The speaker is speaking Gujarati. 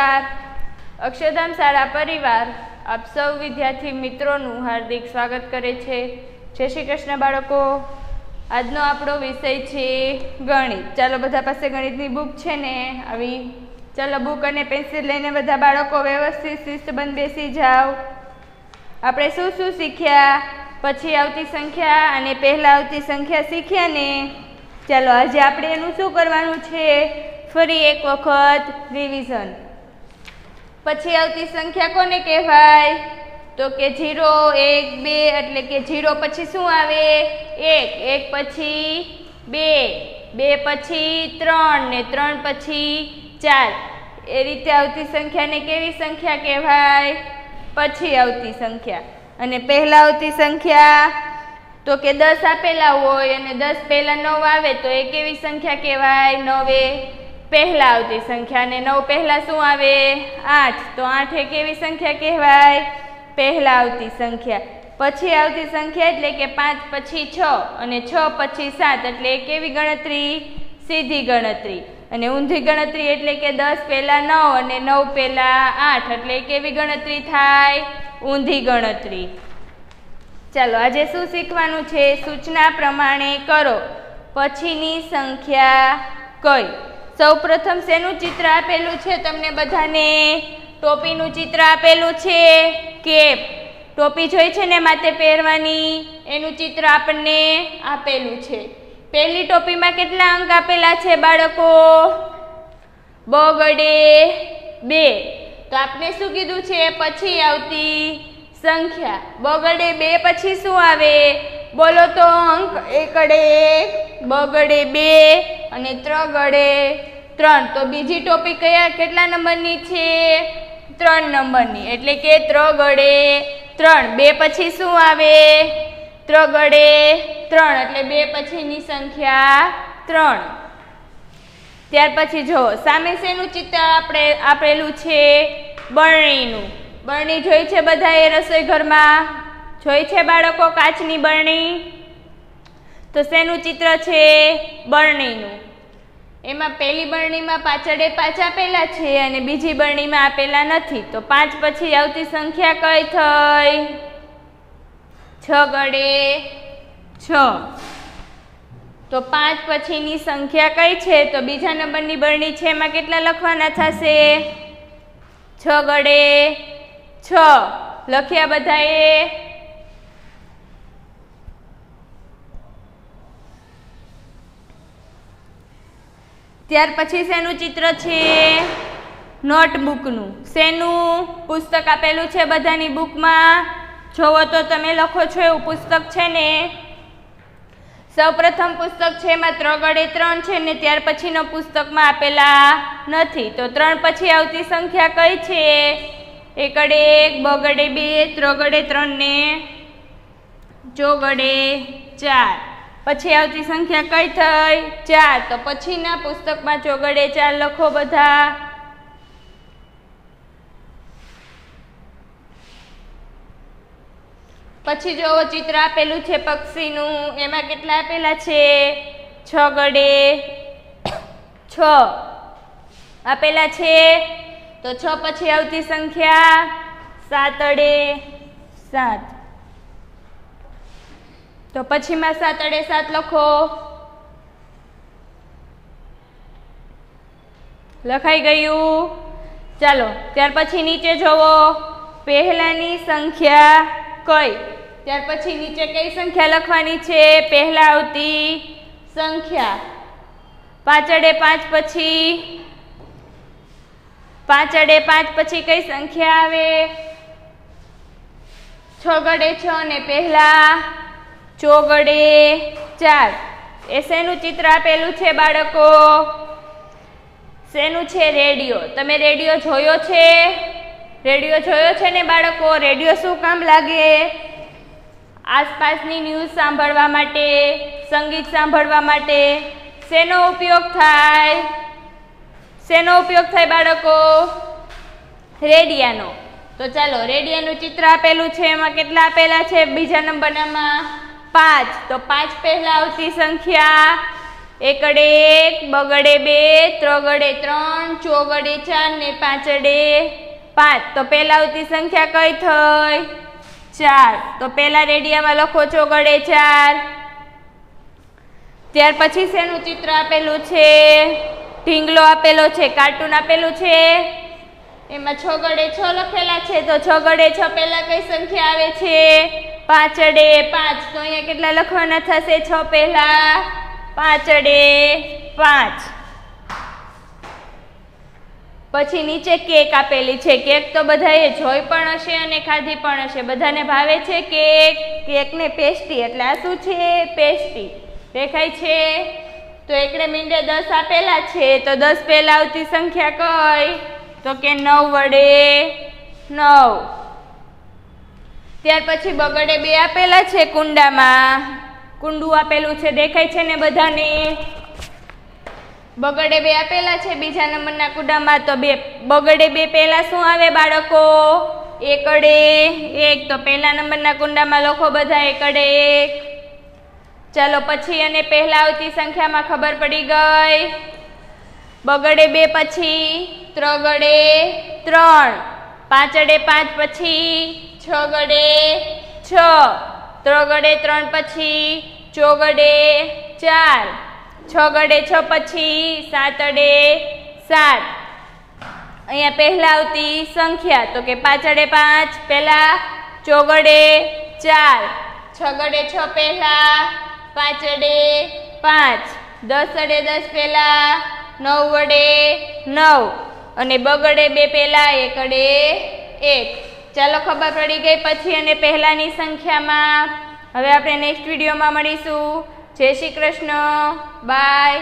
નમસ્કાર. અક્ષરધામ શાળા પરિવાર, આપ સૌ વિદ્યાર્થી મિત્રોનું હાર્દિક સ્વાગત કરે છે. જય શ્રી કૃષ્ણ બાળકો. આજનો આપણો વિષય છે ગણિત. ચાલો બધા પાસે ગણિતની બુક છે ને, આવી ચાલો બુક અને પેન્સિલ લઈને બધા બાળકો વ્યવસ્થિત શિસ્તબંધ બેસી જાઓ. આપણે શું શું શીખ્યા? પછી આવતી સંખ્યા અને પહેલાં આવતી સંખ્યા શીખ્યા ને? ચાલો આજે આપણે એનું શું કરવાનું છે? ફરી એક વખત રિવિઝન પછી આવતી સંખ્યા કોને કહેવાય? તો કે જીરો, એક, બે, એટલે કે જીરો પછી શું આવે? એક એક પછી બે બે પછી ત્રણ ને ત્રણ પછી ચાર. એ રીતે આવતી સંખ્યાને કેવી સંખ્યા કહેવાય? પછી આવતી સંખ્યા. અને પહેલાં આવતી સંખ્યા તો કે દસ આપેલા હોય અને દસ પહેલાં નવ આવે તો એ કેવી સંખ્યા કહેવાય? નવે. પહેલાં આવતી સંખ્યા અને નવ, પહેલાં શું આવે? આઠ. તો આઠ એ કેવી સંખ્યા કહેવાય? પહેલાં આવતી સંખ્યા. પછી આવતી સંખ્યા એટલે કે પાંચ પછી છ અને છ પછી સાત. એટલે કેવી ગણતરી? સીધી ગણતરી. અને ઊંધી ગણતરી એટલે કે દસ પહેલાં નવ અને નવ પહેલાં આઠ. એટલે કેવી ગણતરી થાય? ઊંધી ગણતરી. ચાલો, આજે શું શીખવાનું છે? સૂચના પ્રમાણે કરો. પછીની સંખ્યા કઈ? સૌ પ્રથમ શેનું ચિત્ર આપેલું છે? તમને બધાને ટોપીનું ચિત્ર આપેલું છે? કેપ. ટોપી જોઈ છે ને માથે પહેરવાની? એનું ચિત્ર આપણને આપેલું છે. પહેલી ટોપીમાં કેટલા અંક આપેલા છે બાળકો? બગડે બે. તો આપણે શું કીધું છે? પછી આવતી સંખ્યા. બગડે બે પછી શું આવે? બોલો તો અંક. એકડે એક બગડે બે અને ત્રગડે ત્રણ. તો બીજી ટોપી કયા? કેટલા નંબરની છે? ત્રણ નંબરની. એટલે કે ત્ર ગળે ત્રણ. બે પછી શું આવે? ત્ર ગળે ત્રણ. એટલે બે પછીની સંખ્યા ત્રણ. ત્યાર પછી જો સામે શેનું ચિત્ર આપણે આપેલું છે? બરણીનું. બરણી જોઈ છે બધાએ રસોઈ ઘરમાં? જોઈ છે બાળકો કાચની બરણી? તો શેનું ચિત્ર છે? બરણીનું. એમાં પહેલી બરણીમાં પાછળે પાંચ આપેલા છે અને બીજી બરણીમાં આપેલા નથી. તો પાંચ પછી આવતી સંખ્યા કઈ થઈ? છ ગડે છ. તો પાંચ પછીની સંખ્યા કઈ છે? તો બીજા નંબરની બરણી છે એમાં કેટલા લખવાના થશે? છ ગડે છ. લખ્યા બધાએ ત્યાર પછી શેનું ચિત્ર છે? નોટબુકનું. શેનું પુસ્તક આપેલું છે બધાની બુકમાં? જોવો તો તમે લખો છો એવું પુસ્તક છે ને? સૌપ્રથમ પુસ્તક છે એમાં ત્રગડે ત્રણ છે ને ત્યાર પછીનો પુસ્તકમાં આપેલા નથી. તો ત્રણ પછી આવતી સંખ્યા કઈ છે? એકડે એક બગડે બે ત્રગડે ત્રણ ને ચોગડે ચાર. પછી આવતી સંખ્યા કઈ થઈ? ચાર. તો પછીના પુસ્તકમાં ચોગડે ચાર લખો બધા. પછી જો ચિત્ર આપેલું છે પક્ષીનું, એમાં કેટલા આપેલા છે? છ ગડે છ. આપેલા છે? તો છ પછી આવતી સંખ્યા સાતડે સાત. તો પછીમાં સાતડે સાત લખો. લખાઈ ગયું. ચાલો, ત્યાર પછી નીચે જોવો. પહેલાની સંખ્યા કઈ? ત્યાર પછી નીચે કઈ સંખ્યા લખવાની છે? પહેલા આવતી સંખ્યા. પાછળે પાંચ પછી? પાછળે પાંચ પછી કઈ સંખ્યા આવે? છ ગડે છ ને પહેલા ચોગડે ચાર. એ શેનું ચિત્ર આપેલું છે બાળકો? શેનું છે રેડિયો? તમે રેડિયો જોયો છે? રેડિયો જોયો છે ને બાળકો? રેડિયો શું કામ લાગે? આસપાસની ન્યૂઝ સાંભળવા માટે, સંગીત સાંભળવા માટે શેનો ઉપયોગ થાય? શેનો ઉપયોગ થાય બાળકો? રેડિયાનો. તો ચાલો, રેડિયાનું ચિત્ર આપેલું છે, એમાં કેટલા આપેલા છે? બીજા નંબરનામાં પાંચ. તો પાંચ પહેલા આવતી સંખ્યા. એકડે એક, બગડે બે, ત્રગડે ત્રણ, ચોગડે ચાર ને પાંચડે પાંચ. તો પહેલા આવતી સંખ્યા કઈ થઈ? ચાર. તો પહેલા રેડિયામાં લખો ચોગડે ચાર. ત્યાર પછી શેનું ચિત્ર આપેલું છે? ઢીંગલો આપેલો છે, કાર્ટૂન આપેલું છે? એમાં છગડે છ લખેલા છે, તો છગડે છ પહેલા કઈ સંખ્યા આવે છે? પાંચડે પાંચ. તો અહીંયા કેટલા લખવાના થશે? છ પહેલા. પાંચડે પાંચ. પછી નીચે કેક આપેલી છે. કેક તો બધાએ જોઈ પણ હશે અને ખાધી પણ હશે. બધાને ભાવે છે કેક? કેકને પેસ્ટી એટલે આ શું છે? પેસ્ટી દેખાય છે? તો એકડે મીંડે દસ આપેલા છે. તો દસ પહેલા આવતી સંખ્યા કઈ? તો કે નવ વડે નવ. ત્યાર પછી બગડે બે આપેલા છે કુંડામાં. કુંડું આપેલું છે, દેખાય છે ને બધાને? બગડે બે આપેલા છે, બીજા નંબરના કુંડામાં તો બે બગડે બે પહેલાં શું આવે બાળકો? એકડે એક. તો પહેલા નંબરના કુંડામાં લખો બધા એકડે એક. ચાલો પછી અને પહેલાં આવતી સંખ્યામાં ખબર પડી ગઈ. બગડે બે પછી, ત્રગડે ત્રણ. પાંચડે પાંચ પછી છગડે છ. ત્રગડે ત્રણ પછી ચોગડે ચાર. છ ગડે છ પછી સાત અડે સાત. અહીંયા પહેલાં આવતી સંખ્યા, તો કે પાંચડે પાંચ, પહેલાં ચોગડે ચાર. છ ગડે છ પહેલાં પાંચ અડે પાંચ. દસ અડે દસ પહેલાં નવ વડે નવ. અને બગડે બે પહેલાં એક અડે એક. ચાલો ખબર પડી ગઈ, પછી અને પહેલાંની સંખ્યામાં. હવે આપણે નેક્સ્ટ વિડીયોમાં મળીશું. જય શ્રી કૃષ્ણ. બાય